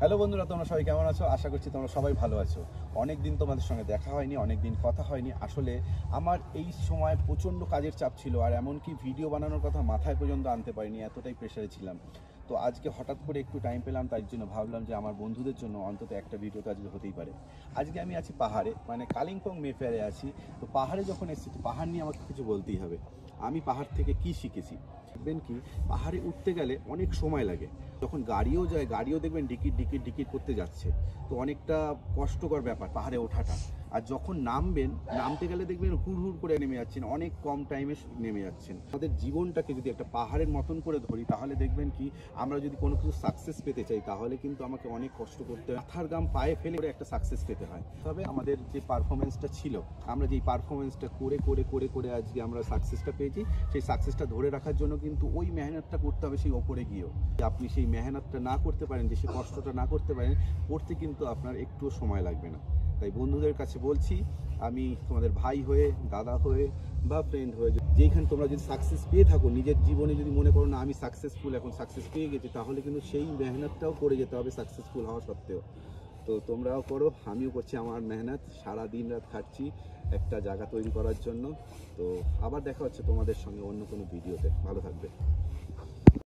Hello বন্ধুরা, তোমরা সবাই কেমন আছো? আশা করছি তোমরা সবাই ভালো আছো। অনেক দিন তোমাদের সঙ্গে দেখা হয়নি অনেক দিন কথা হয়নি। আসলে আমার এই সময় প্রচণ্ড কাজের চাপ ছিল আর এমনকি ভিডিও বানানোর কথা মাথায় পর্যন্ত আনতে পারিনি, এতটাই প্রেশারে ছিলাম। তো আজকে হঠাৎ করে একটু টাইম পেলাম, তাই জন্য ভাবলাম যে আমার বন্ধুদের জন্য অন্তত একটা ভিডিও তো আজকে হতেই পারে। আজকে আমি আছি পাহাড়ে মানে কালিম্পং মেফেয়ারে আছি। তো পাহাড়ে যখন এসেছি, তো পাহাড় নিয়ে আমাকে কিছু বলতেই হবে। আমি পাহাড় থেকে কি শিখেছি? দেখবেন কি, পাহাড়ে উঠতে গেলে অনেক সময় লাগে। যখন গাড়িও যায়, গাড়িও দেখবেন ডিকিট ডিকিট ডিকিট করতে যাচ্ছে। তো অনেকটা কষ্টকর ব্যাপার পাহাড়ে ওঠাটা। আর যখন নামবেন, নামতে গেলে দেখবেন হুড় হুড় করে নেমে যাচ্ছেন, অনেক কম টাইমে নেমে যাচ্ছেন। আমাদের জীবনটাকে যদি একটা পাহাড়ের মতন করে ধরি, তাহলে দেখবেন কি, আমরা যদি কোনো কিছু সাকসেস পেতে চাই, তাহলে কিন্তু আমাকে অনেক কষ্ট করতে হয়। মাথার গাম পায়ে ফেলে করে একটা সাকসেস পেতে হয়। তবে আমাদের যে পারফরমেন্সটা ছিল, আমরা যেই পারফরমেন্সটা করে করে করে করে আজকে আমরা সাকসেসটা পেয়েছি, সেই সাকসেসটা ধরে রাখার জন্য কিন্তু ওই মেহনতটা করতে হবে সেই ওপরে গিয়েও। আপনি সেই মেহনতটা না করতে পারেন, যে সেই কষ্টটা না করতে পারেন, করতে কিন্তু আপনার একটুও সময় লাগবে না। তাই বন্ধুদের কাছে বলছি, আমি তোমাদের ভাই হয়ে, দাদা হয়ে বা ফ্রেন্ড হয়ে যেইখানে তোমরা যদি সাকসেস পেয়ে থাকো, নিজের জীবনে যদি মনে করো না, আমি সাকসেসফুল এখন সাকসেস পেয়ে গেছি, তাহলে কিন্তু সেই মেহনতটাও করে যেতে হবে সাকসেসফুল হওয়া সত্ত্বেও। তো তোমরাও করো, আমিও করছি আমার মেহনত। সারা দিন রাত খাটছি একটা জায়গা তৈরি করার জন্য। তো আবার দেখা হচ্ছে তোমাদের সঙ্গে অন্য কোনো ভিডিওতে। ভালো থাকবে।